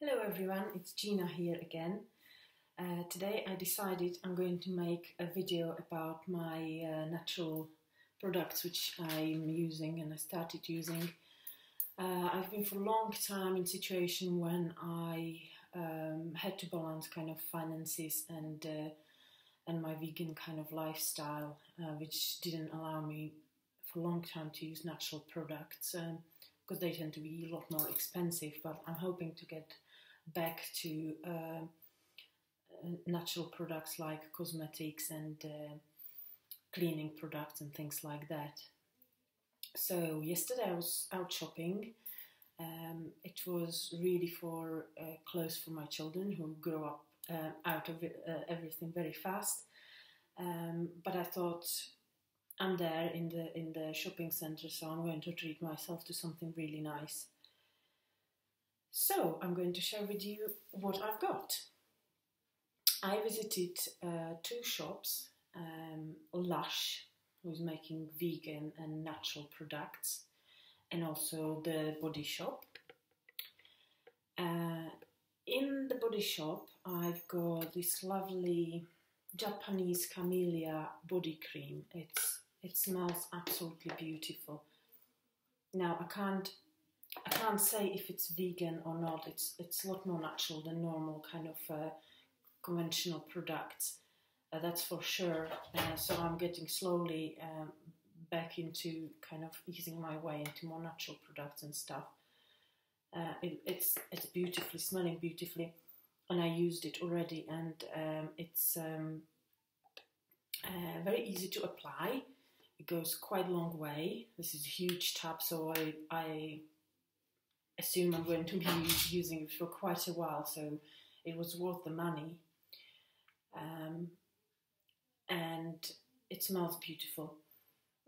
Hello everyone, it's Gina here again. Uh, today I decided I'm going to make a video about my uh, natural products which I'm using and I started using. Uh, I've been for a long time in situation when I um, had to balance kind of finances and uh, and my vegan kind of lifestyle, uh, which didn't allow me for a long time to use natural products because they tend to be a lot more expensive. But I'm hoping to get back to uh, natural products like cosmetics and uh, cleaning products and things like that. So yesterday I was out shopping. Um, it was really for uh, clothes for my children who grow up uh, out of it, uh, everything very fast. Um, but I thought I'm there in the in the shopping center, so I'm going to treat myself to something really nice. So I'm going to share with you what I've got. I visited uh, two shops, um, Lush, who's making vegan and natural products, and also the Body Shop. Uh, in the Body Shop, I've got this lovely Japanese Camellia body cream. It's it smells absolutely beautiful. Now I can't I can't say if it's vegan or not. It's it's a lot more natural than normal kind of uh, conventional products. Uh, that's for sure. Uh, so I'm getting slowly um, back into kind of easing my way into more natural products and stuff. Uh, it, it's it's beautifully smelling beautifully, and I used it already, and um, it's um, uh, very easy to apply. It goes quite a long way. This is a huge tub, so I I assume I'm going to be using it for quite a while, so it was worth the money. Um, and it smells beautiful.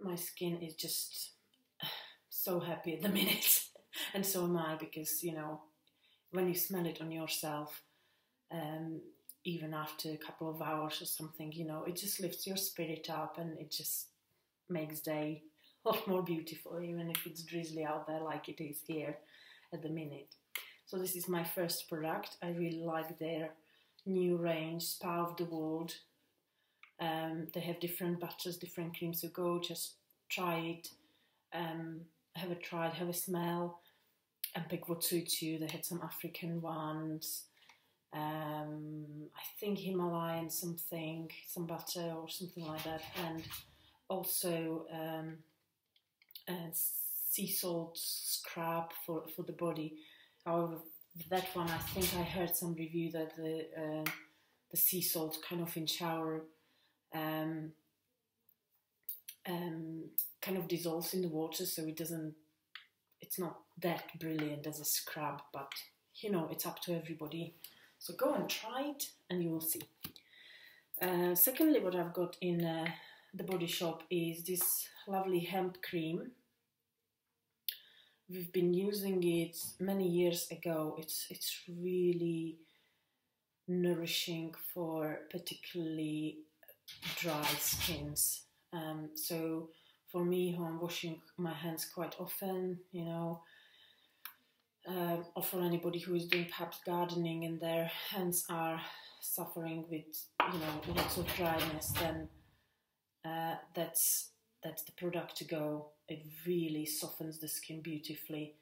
My skin is just so happy at the minute, and so am I because you know when you smell it on yourself, um, even after a couple of hours or something, you know, it just lifts your spirit up and it just makes day a lot more beautiful, even if it's drizzly out there like it is here at the minute. So this is my first product. I really like their new range, Spa of the World. Um, they have different butters, different creams. So go just try it, um, have a try, have a smell, and pick what suits you. They had some African ones. Um, I think Himalayan something, some butter or something like that, and also um, sea salt scrub for, for the body. However, that one, I think I heard some review that the uh, the sea salt kind of in shower um, um, kind of dissolves in the water, so it doesn't. It's not that brilliant as a scrub, but you know it's up to everybody. So go and try it, and you will see. Uh, secondly, what I've got in uh, the body shop is this lovely hemp cream we've been using it many years ago. It's it's really nourishing for particularly dry skins. Um, so for me, who I'm washing my hands quite often, you know, um, or for anybody who is doing perhaps gardening and their hands are suffering with you know lots of dryness, then uh, that's that's the product to go. It really softens the skin beautifully.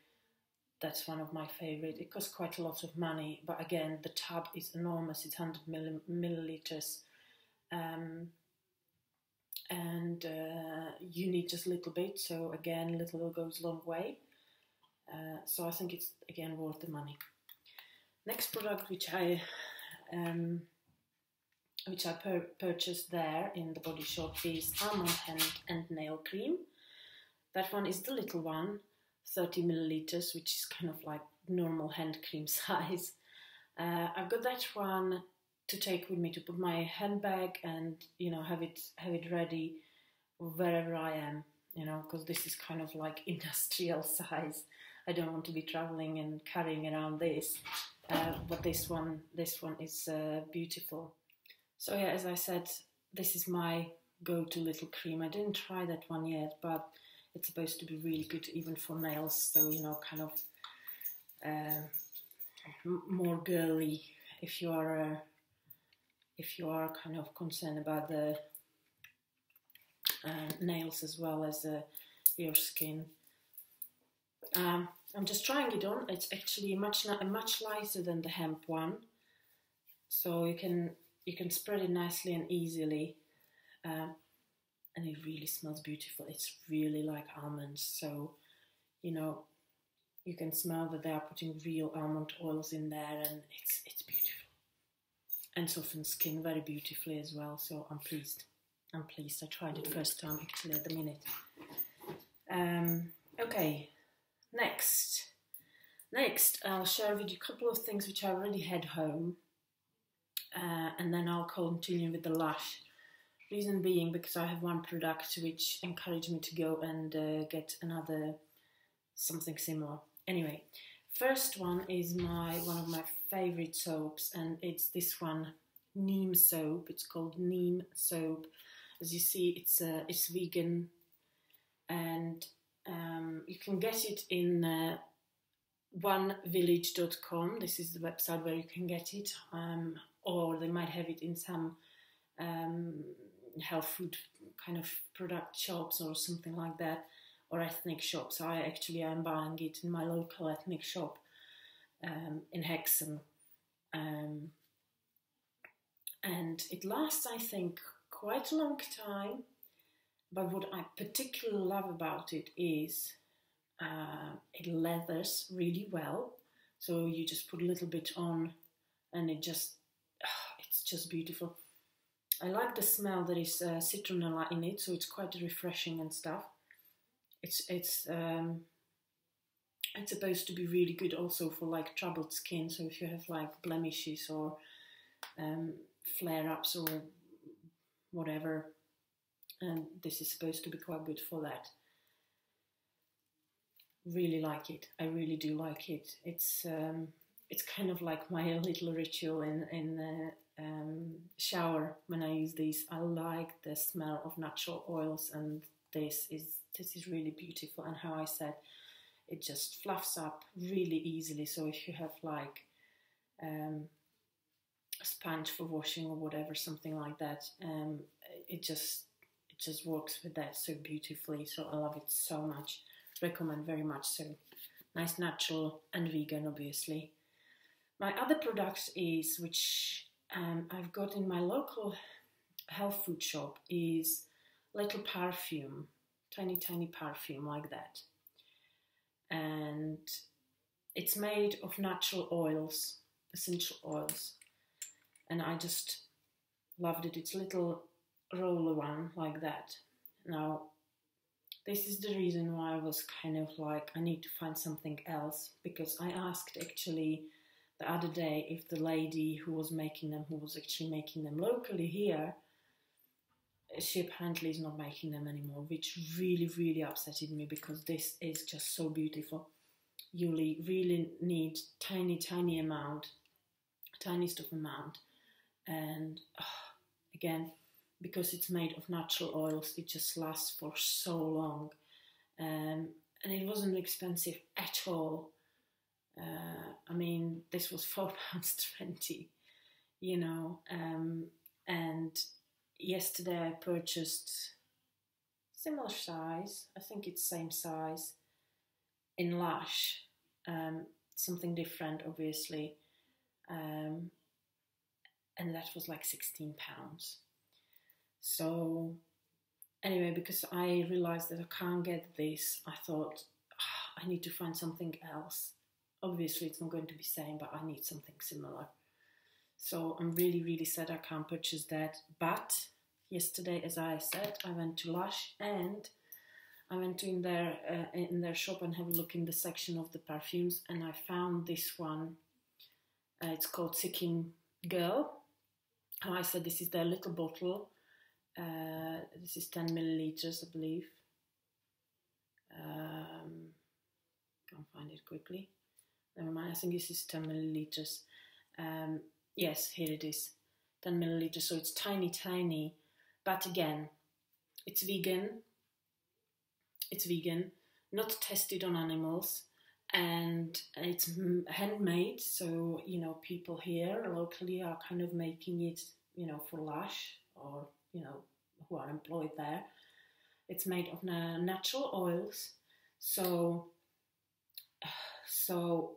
That's one of my favorite. It costs quite a lot of money, but again, the tub is enormous. It's 100 milliliters. Um, and uh, you need just a little bit. So again, little goes a long way. Uh, so I think it's again worth the money. Next product, which I um, which I pur purchased there in the body shop, is almond hand and nail cream. That one is the little one, 30 milliliters, which is kind of like normal hand cream size. Uh, I've got that one to take with me to put my handbag and you know have it have it ready wherever I am. You know, because this is kind of like industrial size. I don't want to be traveling and carrying around this. Uh, but this one, this one is uh, beautiful. So yeah, as I said, this is my go-to little cream. I didn't try that one yet, but it's supposed to be really good even for nails. So you know, kind of uh, more girly if you are uh, if you are kind of concerned about the uh, nails as well as uh, your skin. Um, I'm just trying it on. It's actually much much lighter than the hemp one, so you can you can spread it nicely and easily, uh, and it really smells beautiful. It's really like almonds, so you know you can smell that they are putting real almond oils in there, and it's it's beautiful and softens skin very beautifully as well. So I'm pleased. I'm pleased. I tried it first time actually at the minute. Um, okay, next. Next, I'll share with you a couple of things which I already had home, uh, and then I'll continue with the Lush. Reason being because I have one product which encouraged me to go and uh, get another something similar. Anyway, first one is my one of my favorite soaps, and it's this one, Neem soap. It's called Neem soap. As you see, it's uh, it's vegan, and um, you can get it in uh, onevillage.com. This is the website where you can get it, um, or they might have it in some um, health food kind of product shops or something like that, or ethnic shops. I actually am buying it in my local ethnic shop um, in Hexham. Um, and it lasts, I think, quite a long time. But what I particularly love about it is uh, it leathers really well. So you just put a little bit on, and it just it's just beautiful. I like the smell. that is uh, citronella in it, so it's quite refreshing and stuff. It's it's um, it's supposed to be really good also for like troubled skin. So if you have like blemishes or um, flare ups or whatever, and this is supposed to be quite good for that. Really like it. I really do like it. It's um, it's kind of like my little ritual in in the um, shower when I use these. I like the smell of natural oils, and this is this is really beautiful. And how I said, it just fluffs up really easily. So if you have like um, a sponge for washing or whatever, something like that, um, it just it just works with that so beautifully. So I love it so much. Recommend very much so. Nice, natural, and vegan, obviously. My other product is, which um, I've got in my local health food shop, is little perfume, tiny, tiny perfume like that. And it's made of natural oils, essential oils. And I just loved it. It's little roller one like that. Now, this is the reason why I was kind of like, I need to find something else because I asked actually the other day if the lady who was making them, who was actually making them locally here, she apparently is not making them anymore, which really, really upsetted me because this is just so beautiful. You really need tiny, tiny amount, tiniest of amount, and oh, again, because it's made of natural oils, it just lasts for so long. Um, and it wasn't expensive at all. Uh, I mean, this was four pounds twenty, you know. Um, and yesterday I purchased similar size. I think it's same size in Lush. Um, something different, obviously. Um, and that was like sixteen pounds. So, anyway, because I realized that I can't get this, I thought oh, I need to find something else. Obviously, it's not going to be same, but I need something similar. So I'm really, really sad I can't purchase that. But yesterday, as I said, I went to Lush and I went to in their uh, in their shop and have a look in the section of the perfumes, and I found this one. Uh, it's called Sikkim Girl. How I said this is their little bottle uh, this is 10 milliliters, I believe. Um, can't find it quickly. Never mind, I think this is 10 milliliters. Um, yes, here it is 10 milliliters, so it's tiny, tiny. But again, it's vegan. It's vegan, not tested on animals. and it's handmade. So you know, people here locally are kind of making it, you know, for Lush or you know who are employed there. It's made of natural oils, so so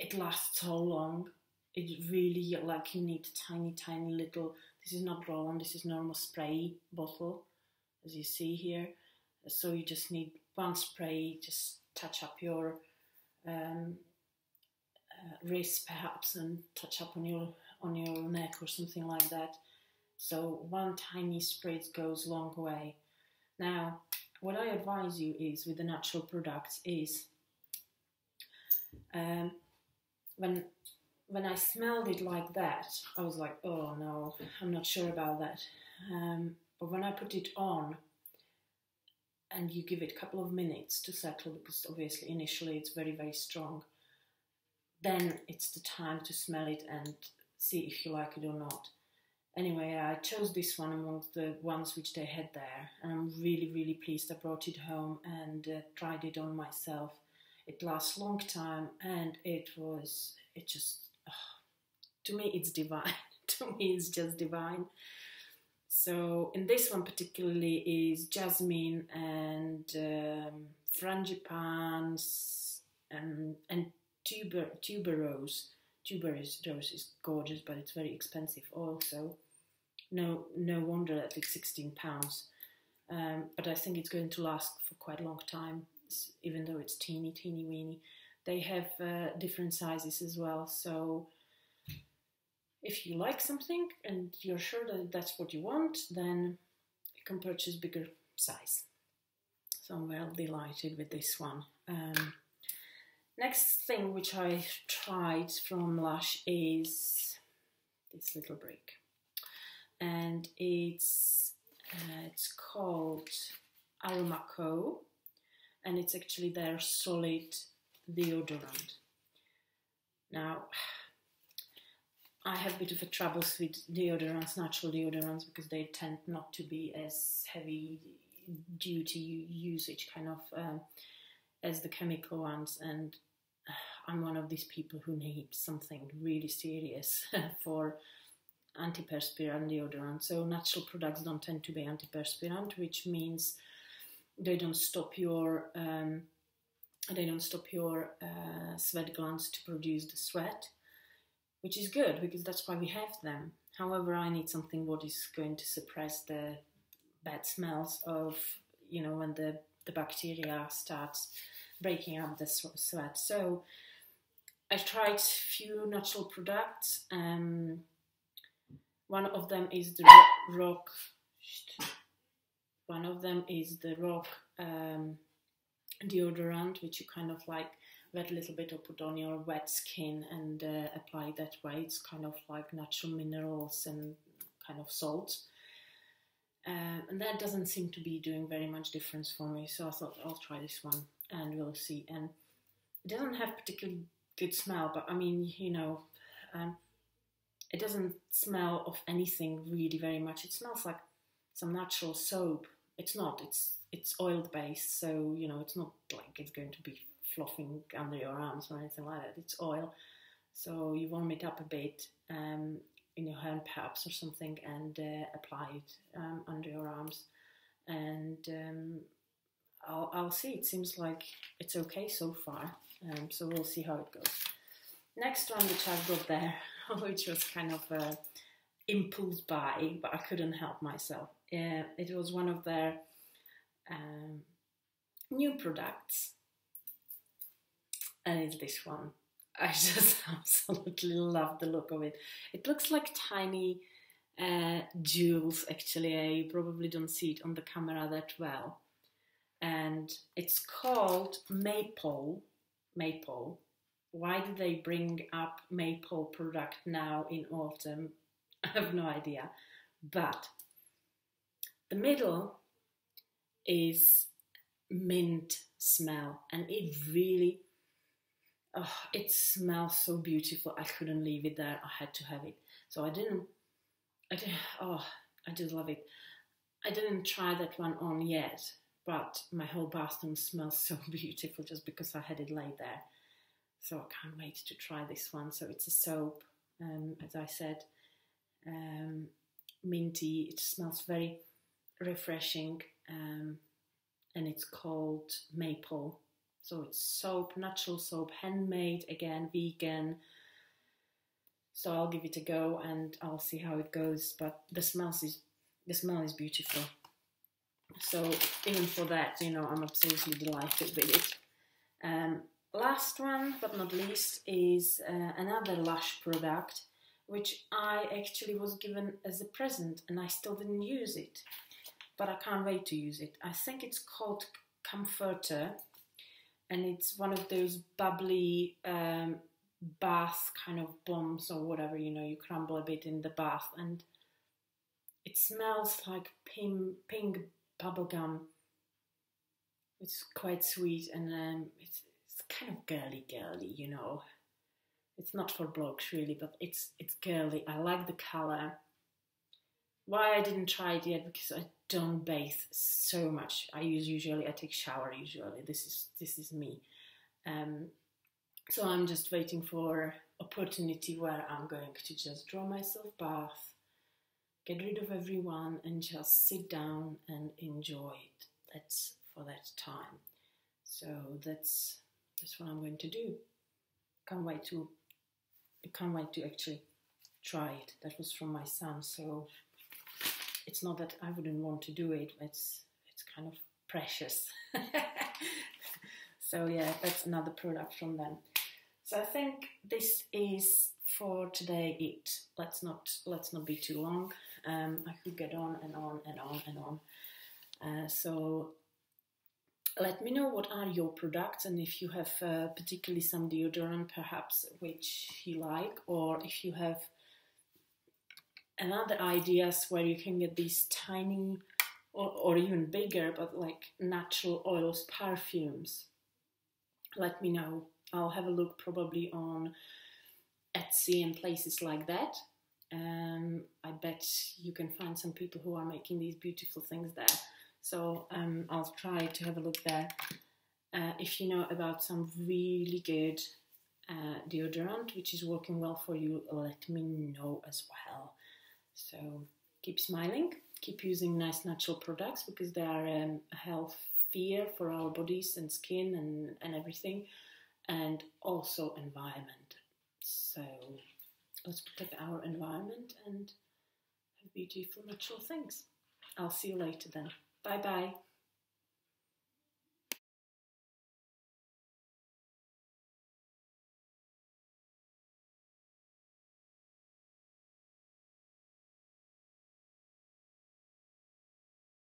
it lasts so long. It really like you need tiny, tiny little. This is not roll-on. This is normal spray bottle, as you see here. So you just need one spray. Just touch up your um, uh, wrist perhaps and touch up on your on your neck or something like that. So one tiny spray goes a long way. Now, what I advise you is with the natural products is um, when when I smelled it like that, I was like, oh no, I'm not sure about that. Um, but when I put it on, and you give it a couple of minutes to settle, because obviously initially it's very very strong, then it's the time to smell it and see if you like it or not. Anyway, I chose this one amongst the ones which they had there, and I'm really really pleased. I brought it home and uh, tried it on myself it lasts long time, and it was it just oh, to me it's divine. to me it's just divine. So in this one particularly is jasmine and um, frangipans and and tuber tuberose. Tuberose is gorgeous, but it's very expensive also. No no wonder that it's sixteen pounds. Um, but I think it's going to last for quite a long time even though it's teeny, teeny weeny. They have uh, different sizes as well. So if you like something and you're sure that that's what you want, then you can purchase bigger size. So I'm well delighted with this one. Um, next thing which I tried from Lush is this little brick, and it's uh, it's called Aroma Co and it's actually their solid deodorant. Now, I have a bit of a troubles with deodorants, natural deodorants, because they tend not to be as heavy duty usage kind of um, as the chemical ones, and I'm one of these people who need something really serious for antiperspirant deodorant. So natural products don't tend to be antiperspirant, which means they don't stop your um, they don't stop your uh, sweat glands to produce the sweat, which is good because that's why we have them. However, I need something what is going to suppress the bad smells of you know when the the bacteria starts breaking up the sweat. So I've tried few natural products. Um, one of them is the rock. One of them is the rock um, deodorant, which you kind of like wet a little bit or put on your wet skin and uh, apply that way. It's kind of like natural minerals and kind of salts. Uh, and that doesn't seem to be doing very much difference for me, so I thought I'll try this one and we'll see. And it doesn't have particularly good smell, but I mean, you know, um, it doesn't smell of anything really very much. It smells like some natural soap it's not. It's it's oil based, so you know it's not like it's going to be fluffing under your arms or anything like that. It's oil, so you warm it up a bit um, in your hand perhaps or something, and uh, apply it um, under your arms, and um, I'll, I'll see. It seems like it's okay so far, um, so we'll see how it goes. Next one, which I've got there, which was kind of a impulse buy, but I couldn't help myself uh, it was one of their um, new products, and it's this one. I just absolutely love the look of it. It looks like tiny uh, jewels, actually. I probably don't see it on the camera that well. And it's called Maple. Maple. Why did they bring up Maple product now in autumn? I have no idea. But the middle is mint smell, and it really, oh, it smells so beautiful. I couldn't leave it there. I had to have it. So I didn't. I didn't. Oh, I just love it. I didn't try that one on yet, but my whole bathroom smells so beautiful just because I had it laid there. So I can't wait to try this one. So it's a soap, um, as I said, um, minty. It smells very refreshing, um, and it's called Maple. So it's soap, natural soap, handmade, again, vegan. So I'll give it a go and I'll see how it goes. But the smells is the smell is beautiful. So even for that, you know, I'm absolutely delighted with it. Um, last one, but not least, is uh, another Lush product, which I actually was given as a present and I still didn't use it. But I can't wait to use it. I think it's called Comforter and it's one of those bubbly um, bath kind of bombs or whatever, you know, you crumble a bit in the bath and it smells like pink, pink bubblegum. It's quite sweet and um, it's, it's kind of girly girly, you know. It's not for blokes really, but it's it's girly. I like the color. Why I didn't try it yet because I don't bathe so much. I use usually I take shower usually. This is this is me. Um, so I'm just waiting for opportunity where I'm going to just draw myself bath, get rid of everyone, and just sit down and enjoy it. That's for that time. So that's that's what I'm going to do. Can't wait to can't wait to actually try it. That was from my son, so it's not that I wouldn't want to do it. It's it's kind of precious. so yeah, that's another product from them. So I think this is for today it. Let's not let's not be too long. Um, I could get on and on and on and on. Uh, so let me know what are your products and if you have uh, particularly some deodorant perhaps which you like or if you have another ideas where you can get these tiny or, or even bigger but like natural oils perfumes. Let me know. I'll have a look probably on etsy and places like that. Um, i bet you can find some people who are making these beautiful things there. So um, i'll try to have a look there. Uh, if you know about some really good uh, deodorant which is working well for you let me know as well so keep smiling, keep using nice natural products because they are um, healthier for our bodies and skin and, and everything, and also environment. So let's protect our environment and have beautiful natural things. I'll see you later then. Bye bye.